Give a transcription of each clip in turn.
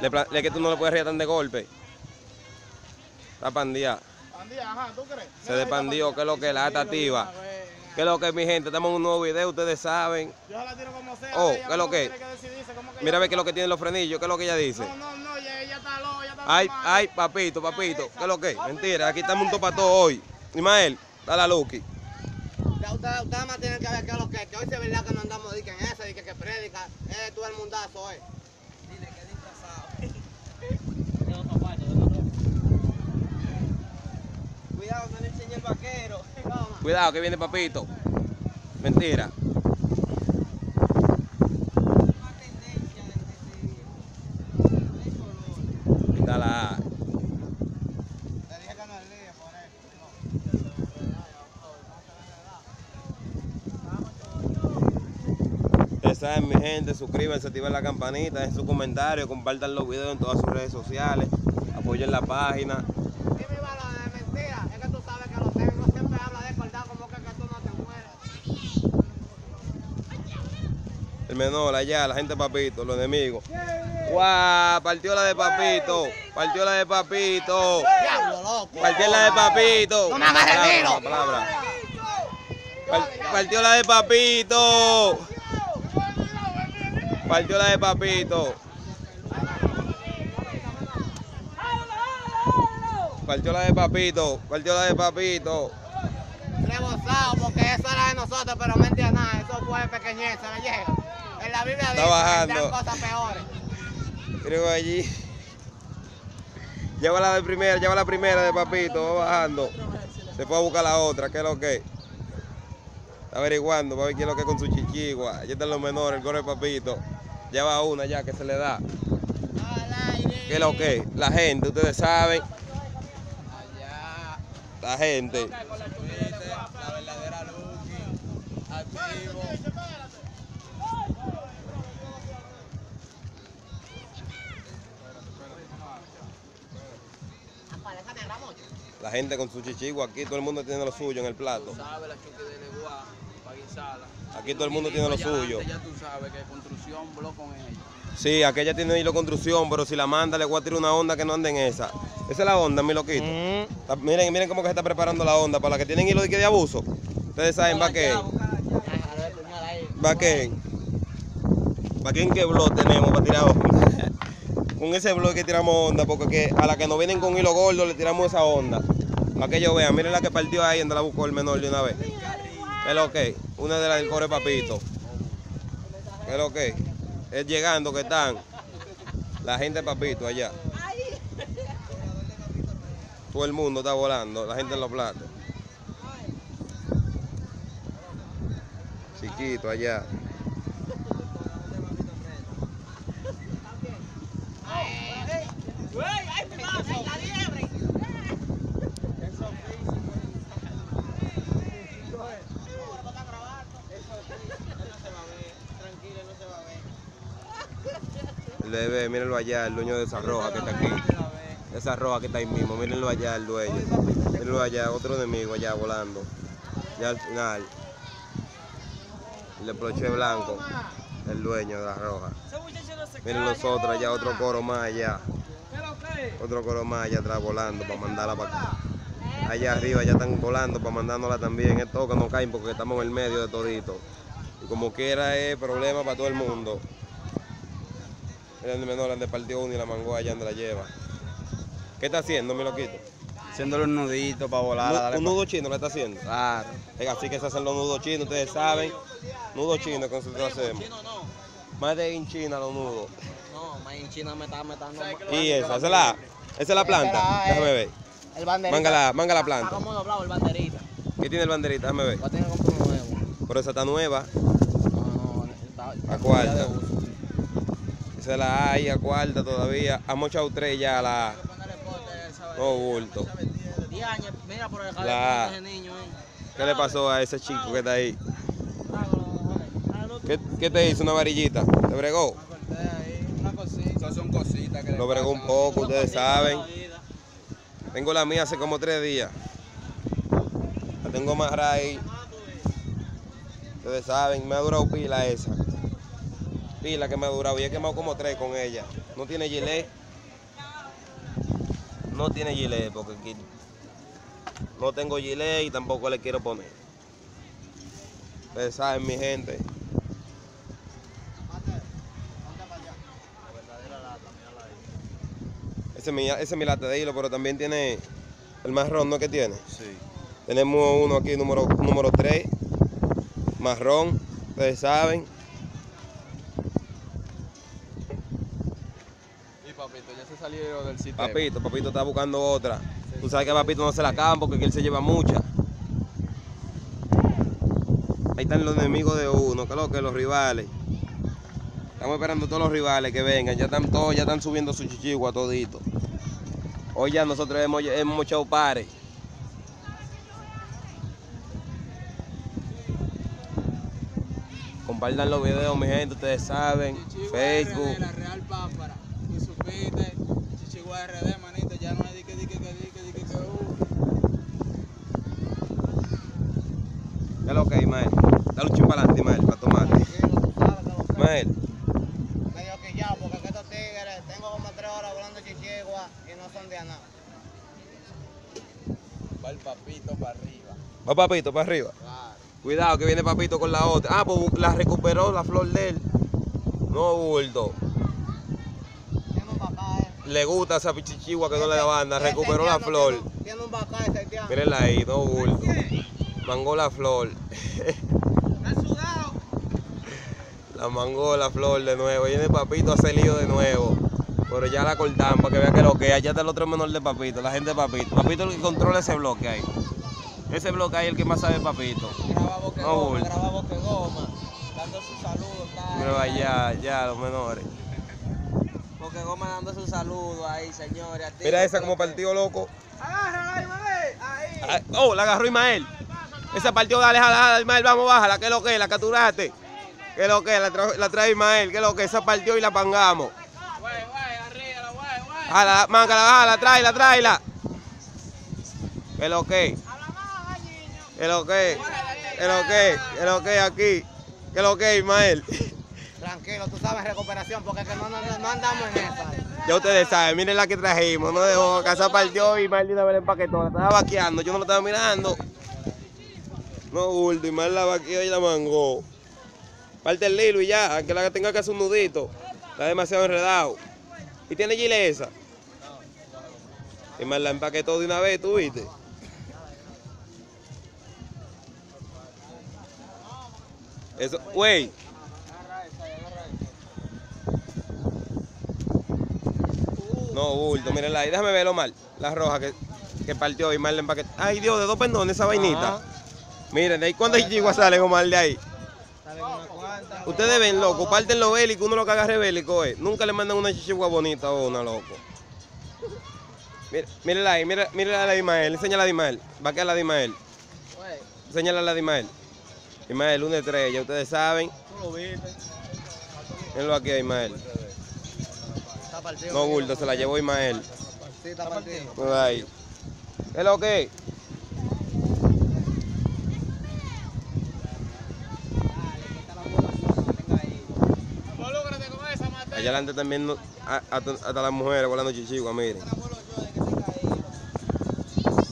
Le, pla- le que tú no le puedes reír tan de golpe. Está pandía. Pandilla, ajá, ¿tú crees? Se despandió, que es lo que es la atativa. Que es lo que es mi gente. Estamos en un nuevo video, ustedes saben. Yo se la tiro como sea. Oh, ¿qué es lo que? Mira a ver qué es lo que tiene los frenillos, qué es lo que ella dice. No, no, no, ella, está loca, ella está Ay, ay, papito, papito, ¿qué es lo que? Mentira, aquí estamos un topato hoy. Ismael, da la Lucky. Ustedes más tienen que ver qué es lo que, que hoy sí es verdad que no andamos en ese, di que, que predica, es todo el mundazo, eh. Dile que disfrazado. Cuidado, no le enseñe vaquero. Cuidado, que viene papito. Mentira. Está la saben, mi gente, suscríbanse, activen la campanita, en sus comentarios, compartan los videos en todas sus redes sociales, apoyen la página. Dime, Ivalo, de mentira. Es que tú sabes que los técnicos siempre hablan de verdad como que, que tú no te mueres. El menor allá, la gente papito, los enemigos. ¡Guau! Partió la de papito. Partió la de papito. Diablo, loco. Partió la de papito. No me agarres Palabra, tiro. Partió la de papito. Partió la de papito. Partió la de papito. Partió la de papito. Rebosado, porque eso era de nosotros, pero no entiende nada. Eso fue pequeñez, se le llega. En la Biblia dice bajando. que vendrán cosas peores. Creo allí. Lleva la de primera, lleva la primera de papito, va bajando. Se fue a buscar la otra, ¿qué es lo que? es? Está averiguando para ver qué es lo que es con su chichigua. Allí están los menores, el gorro de papito. Lleva una ya que se le da. ¿Qué es lo que? es? La gente, ustedes saben. La gente. La verdadera Lucky, activo. La gente con su chichigua aquí, todo el mundo tiene lo suyo en el plato. la. Aquí todo el mundo tiene lo suyo. Ya tú sabes que construcción blog con ella. Sí, aquella tiene hilo construcción, pero si la manda le voy a tirar una onda que no ande en esa. Esa es la onda, mi loquito. Está- miren, miren cómo que se está preparando la onda. Para las que tienen hilo de, que de abuso. Ustedes saben, ¿va qué? ¿Va qué? ¿Para qué en qué blog tenemos para tirar? Con ese blog que tiramos onda, porque que a la que nos vienen con hilo gordo le tiramos esa onda. Para que ellos vean, miren la que partió ahí, donde la buscó el menor de una vez. ¿Qué es lo que? Una de las del core papito. ¿Qué es lo que? Es llegando que están la gente papito allá. Todo el mundo está volando, la gente en los platos. Chiquito allá. Mírenlo allá, el dueño de esa roja que está aquí. Esa roja que está ahí mismo, mírenlo allá, el dueño. Mírenlo allá, otro enemigo allá volando. Ya al final. El ploche blanco, el dueño de la roja. Miren los otros allá, otro coro más allá. Otro coro más allá atrás volando para mandarla para acá. Allá arriba ya están volando para mandándola también. Esto que no caen porque estamos en el medio de todito. Y como quiera es problema para todo el mundo. El menor de partió uno y la mangó allá donde la lleva. ¿Qué está haciendo, mi loquito? Haciéndole un nudito para volar. Un nudo chino lo está haciendo. Claro. Es así que se hacen los nudos chinos, ustedes saben. Nudos chinos que nosotros hacemos. Más de en China los nudos. No, más en China me está metiendo. Y esa, esa es la, esa es la planta. Déjame ver. El banderita. Manga la, manga la Está planta. como doblado el banderita. ¿Qué tiene el banderita? Déjame ver. Va a tener que comprar uno nuevo. Pero esa está nueva. No, no, está. A cuarta. Esa es la hay a cuarta todavía. Ha mochado tres ya a la. No bulto. 10 años, mira por el La- de ese niño, eh. ¿Qué le pasó a ese chico que está ahí? ¿Qué, qué te hizo? ¿Una varillita? ¿Te bregó? Una cosita. Esas son cositas que le Lo bregó un poco, ustedes saben. Tengo la mía hace como tres días. La tengo más ahí. Ustedes saben, me ha durado pila esa. Pila que me ha durado y he quemado como tres con ella. No tiene gilet. No tiene gilet porque aquí no tengo gilet y tampoco le quiero poner. Ustedes saben, mi gente. Ese es mi, ese es mi late de hilo, pero también tiene el marrón, ¿no? que tiene? Sí. Tenemos uno aquí, número, número 3, marrón, ustedes saben. Se del. Papito, papito está buscando otra. Tú sabes que papito no se la acaban porque él se lleva muchas. Ahí están los enemigos de uno, que lo que los rivales. Estamos esperando todos los rivales que vengan. Ya están todos, ya están subiendo su chichigua todito. Hoy ya nosotros hemos, hemos echado pares. Compartan los videos, mi gente, ustedes saben. Facebook. La Real Pámpara. Manito, ya no hay dique, dique, que dique, dique, que uh. ¿Qué es lo que hay, Ismael? Dale un chip para adelante, Ismael, para tomarte. Tú sabes que Medio quillado, porque que estos tigres, tengo como tres horas volando chichigua y no son de a nada. Va el papito para arriba. va papito para arriba. Claro. Cuidado que viene papito con la otra. Ah, pues la recuperó la flor de él. No bulto. Le gusta esa pichichigua que no le da banda. Recuperó la flor. Mírenla ahí, no bulto. Mangó la flor. La mangó la flor de nuevo. Viene papito a hacer lío de nuevo. Pero ya la cortan para que vea que lo que hay. Ya está el otro menor de papito, la gente de papito. Papito es el que controla ese bloque ahí. Ese bloque ahí es el que más sabe de papito. Boque No, goma, bulto. graba boque goma. Dando su saludo. Mira allá, ya, los menores. Boque goma dando su saludo ahí, señores. a ti, Mira esa como partido loco. Agárrala ahí. Ah, Oh, la agarró Ismael. Esa partió, dale, jala, jala, Ismael, vamos, bájala, que lo que, la capturaste. Que lo que, la, tra- la trae Ismael, que lo que, esa partió y la pangamos. Güey, güey, arriba, güey, güey. Jala, jala, tráela, tráela. Que lo que, que lo que, que lo que, que lo que aquí. Que lo que, Ismael. Tranquilo, tú sabes recuperación, porque que no, andamos en esa. Ya ustedes saben, miren la que trajimos, no dejó, casa partió y una vez la empaquetó, la estaba vaqueando, yo no la estaba mirando. No, bulto, Ismael la vaqueó y la mangó. Parte el hilo y ya, aunque la tenga que hacer un nudito, está demasiado enredado. ¿Y tiene gilesa? Ismael la empaquetó de una vez, ¿tú viste? Eso, güey. No, bulto, mírenla ahí, déjame verlo mal. La roja que, que partió y mal le empaquetó. Ay, Dios, de dos pendones esa vainita. Miren, de ahí cuántas chiguas salen Omar de ahí. Ustedes ven, loco, parten los bélicos, uno lo que agarre bélico es. Nunca le mandan una chichigua bonita o una, loco. Mírenla ahí, mire, mírela a la de Ismael, enséñala a Ismael. Va a quedar la de Ismael. Enséñala a la de Ismael. Ismael, una estrella, ustedes saben. tú lo viste. Mírenlo aquí a Ismael. No, bulto, se la llevó Ismael. Sí, está partido. Mira ahí. ¿Qué es lo que? Allá adelante también, no- hasta, hasta las mujeres volando chichigua, miren.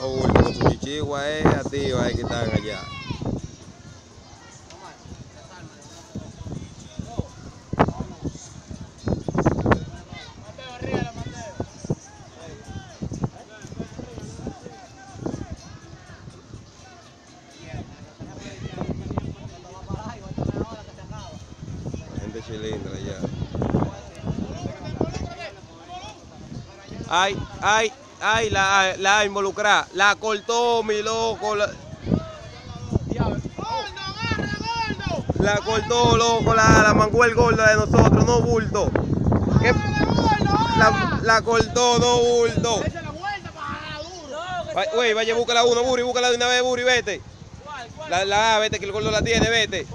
Oh, con su chichigua es activa, ahí que están allá. Allá. Ay, ay, ay, la, la involucrada. La cortó, mi loco. La, la cortó, loco. La, la mangó el gordo de nosotros, no bulto. ¿Qué? La, la cortó, no bulto. Güey, vaya, búscala uno, Buri, búscala de una vez, Buri, vete. La, la vete, que el gordo la tiene, vete. Sí.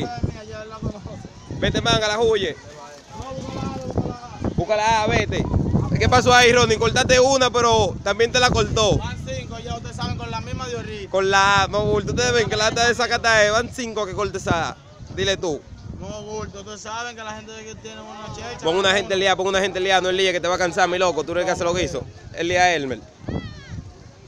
pasar de mí, allá la conozco. Vete, manga, la huye. No, búscala, vete. ¿Qué pasó ahí, Ronnie? Cortaste una, pero también te la cortó. Van cinco, ya ustedes saben, con la misma de ahorita. Con la A, no bulto. Ustedes ven que la de esa cata es, van cinco que corte esa A. Dile tú. No, los bultos. Ustedes saben que la gente de que tiene una checha. Pon una gente liada, pon una gente liada, no el líe que te va a cansar, mi loco. Tú eres el que hace lo guiso. El día Elmer.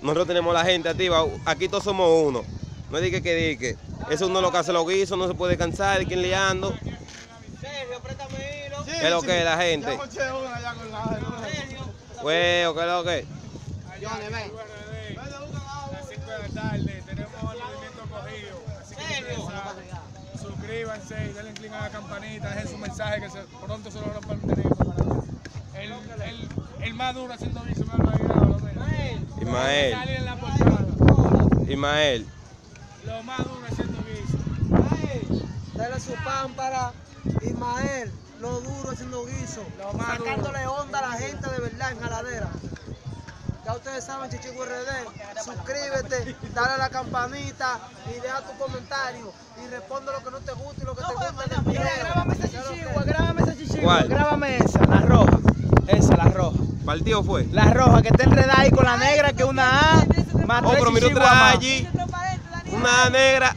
Nosotros tenemos la gente activa. Aquí todos somos uno. No dique que dique. Eso uno lo que hace los guisos, no se puede cansar de quien liando. Sergio, préstame hilo. Sí, ¿Qué es lo que es la gente? Huevo, ¿qué es lo que es? Johnny, ven. Las 5 de la tarde tenemos el movimiento cogido. Así que Sergio. ustedes saben, suscríbanse y denle clic a la campanita, dejen su mensaje que se- pronto se lo repartiremos para allá. El, el, el más duro haciendo viso me lo ha ayudado, lo menos. Ismael. Ismael. Lo más duro haciendo viso. Dale su pan para Ismael, lo duro haciendo guiso, Lo más sacándole onda a la gente de verdad en jaladera. Ya ustedes saben, Chichigo RD, suscríbete, dale a la campanita y deja tu comentario y responde lo que no te gusta y lo que te gusta video. Grábame esa chichigua, grábame esa chichigua, grábame esa, la roja. Esa, la roja. ¿Partido fue? La roja que está enredada ahí con la negra, que una A, más Oh, pero mira otra más. allí. Una negra.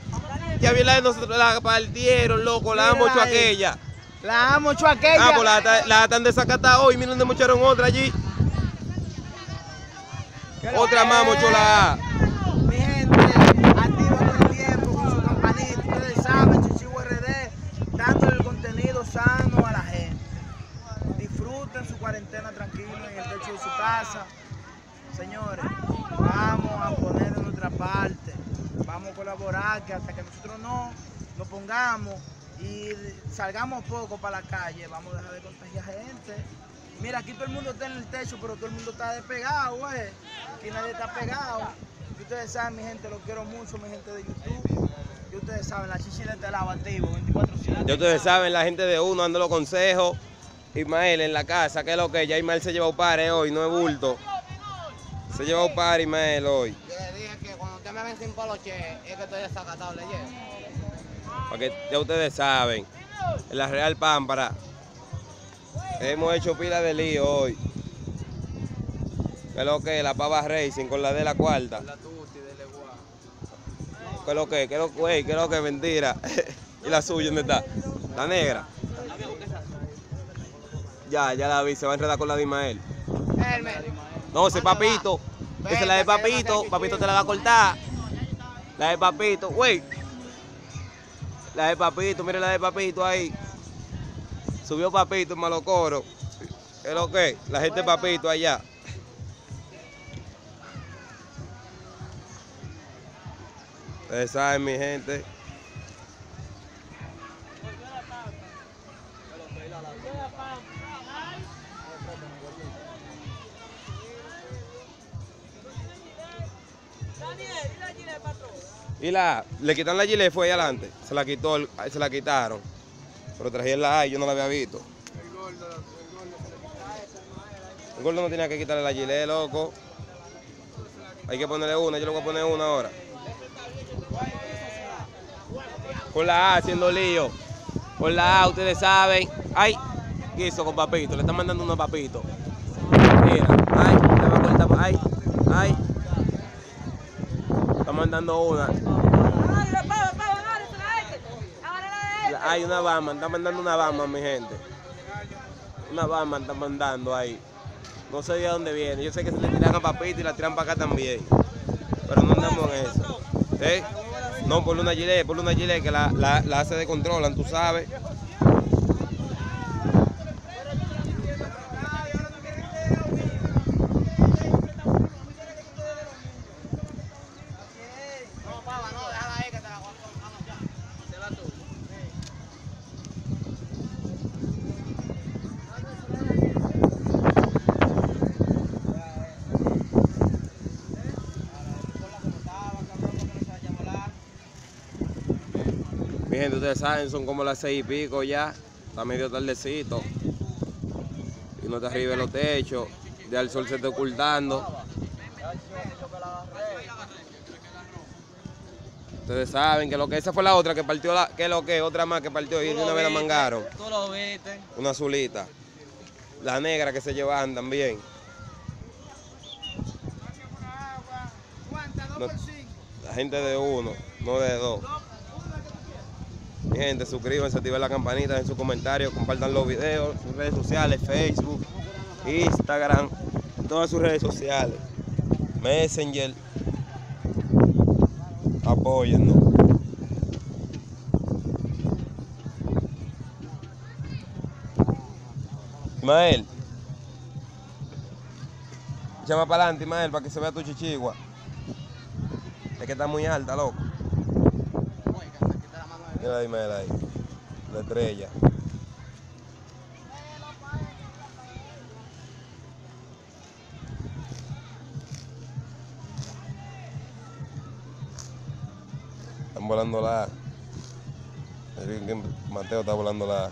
Ya vi la de nosotros, la partieron, loco, la mucho ahí. aquella. La amo, aquella. Ah, pues la, la están desacatada hoy, miren donde mocharon otra allí. ¿Qué lo Otra más es? mochó la. Mi gente, activa todo el tiempo con su campanita. Ustedes saben, Chichigo RD, dándole el contenido sano a la gente. Disfruten su cuarentena tranquilo en el techo de su casa. Señores, vamos a poner de nuestra parte. Vamos a colaborar que hasta que nosotros no nos pongamos y salgamos poco para la calle, vamos a dejar de contagiar gente. Mira, aquí todo el mundo está en el techo, pero todo el mundo está despegado, güey. Aquí nadie está pegado. Y ustedes saben, mi gente, los quiero mucho, mi gente de YouTube. Y ustedes saben, la chichi de este lado activo, 24-7. Ya ustedes saben, la gente de uno dando los consejos. Ismael en la casa, que es lo que ya Ismael se lleva un par hoy, no es bulto. Se lleva un par Ismael hoy. Yo le dije que cuando usted me ven sin poloche, es que estoy desacatado, le llevo. Para que ya ustedes saben. En la Real Pámpara. Hemos hecho pila de lío hoy. Que es lo que es la pava racing con la de la cuarta. ¿Qué es lo que? ¿Qué es lo que? ¿Qué es lo que? Mentira. ¿Y la suya dónde está? La negra. Ya, ya la vi, se va a enredar con la de Ismael. No, ese papito. Esa es la de papito. Papito te la va a cortar. La de papito. Güey. La de papito, mire la de papito ahí. Subió papito en Malocoro. ¿Qué es lo que? La gente de papito allá. Ustedes saben, mi gente. Y le quitan la gilet, fue ahí adelante. Se la quitó, el- se la quitaron. Pero trajeron la A y yo no la había visto. El gordo no tenía que quitarle la gilet, loco. Hay que ponerle una, yo le voy a poner una ahora. Con la A haciendo lío. Con la A, ustedes saben. Ay, ¿qué hizo con papito? Le están mandando unos papitos. Mira, ay, le a ay, ay. Está mandando una. La- Hay una bama, está mandando una bama, mi gente. Una bama está mandando ahí. No sé de dónde viene. Yo sé que se le tiran a papito y la tiran para acá también. Pero no andamos en eso. ¿Eh? No, por una gilet, por una gilet que la, la, la hace de controlan, tú sabes. Mi gente, ustedes saben, son como las seis y pico ya. Está medio tardecito. Y no te arriba en los techos. Ya el sol se está ocultando. Ustedes saben que lo que esa fue la otra que partió la, que lo que otra más que partió y de una vez la mangaron. Tú lo viste. Una azulita. La negra que se llevan también. No- la gente de uno, no de dos. Gente, suscríbanse, activen la campanita en sus comentarios, compartan los videos, sus redes sociales, Facebook, Instagram, todas sus redes sociales, Messenger. Apóyennos. Ismael. Llama para adelante, Ismael, para que se vea tu chichigua. Es que está muy alta, loco. Mira a Ismael ahí. La estrella. Están volando la. Mateo está volando la.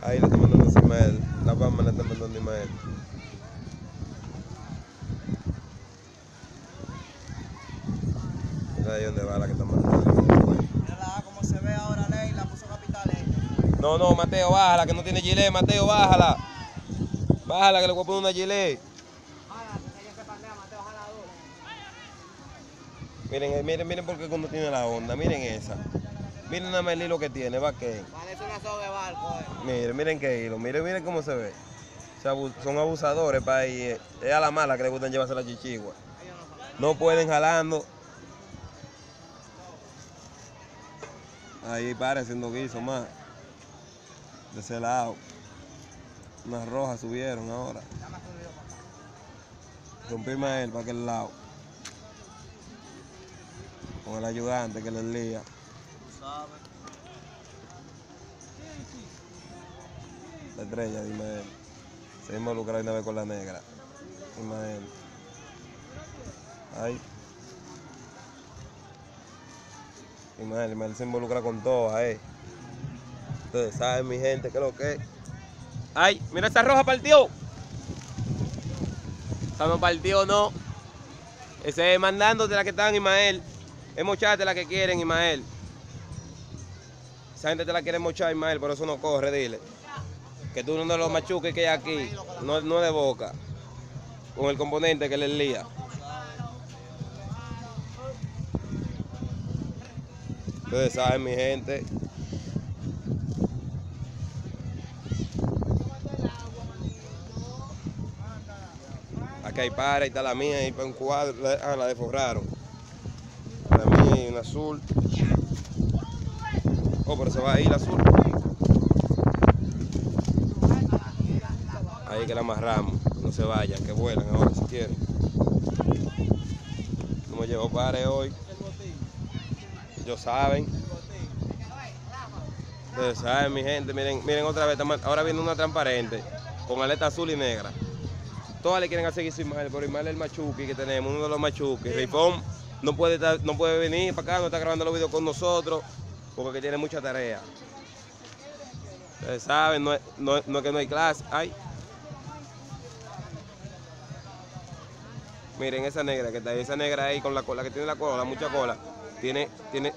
Ahí le está mandando a Ismael. La palma le está mandando a Ismael. Mira ahí donde va la que está mandando. Mírala como se ve ahora, ley, la puso capitales. No, no, Mateo, bájala, que no tiene gilet, Mateo, bájala. Bájala, que le voy a poner una gilet. Miren, eh, miren, miren porque cuando tiene la onda, miren esa. Miren nada más el hilo que tiene, va que. Parece una soga barco, eh. Miren, miren qué hilo, miren, miren cómo se ve. Se abu- son abusadores para ahí. eh. Es a la mala que le gustan llevarse la chichigua. No pueden jalando. Ahí para haciendo guiso más. De ese lado. Unas rojas subieron ahora. Rompí más él para aquel lado. Con el ayudante que les lía. La estrella de Ismael. Se involucra una vez con la negra. Ismael. Ay. Ismael, Ismael se involucra con todas, eh. Ustedes saben, mi gente, que lo que es. Ay, mira esa roja partió. Esa no partió, no. Ese es mandándote la que están, Ismael. Es mocharte la que quieren, Ismael. Esa gente te la quiere mochar, Ismael, por eso no corre, dile. Que tú no los machuques que hay aquí, no, no de boca. Con el componente que les lía. Ustedes saben, mi gente. Aquí hay para, ahí está la mía, ahí para un cuadro. Ah, la deforraron. La mía y una azul. Oh, pero se va a ir la azul. Ahí que la amarramos. No se vayan, que vuelan ahora si quieren. Como llevo pare hoy. Ellos saben. Ustedes saben, mi gente. Miren, miren otra vez. Ahora viene una transparente. Con aleta azul y negra. Todas le quieren hacer guiso Ismael, pero Ismael es el machuqui que tenemos, uno de los machuqui. Rifón no puede, estar- no puede venir para acá, no está grabando los videos con nosotros, porque tiene mucha tarea. Ustedes saben, no es, no, no es que no hay clase. Ay. Miren esa negra que está ahí, esa negra ahí con la cola, que tiene la cola, mucha cola. Tiene, tiene,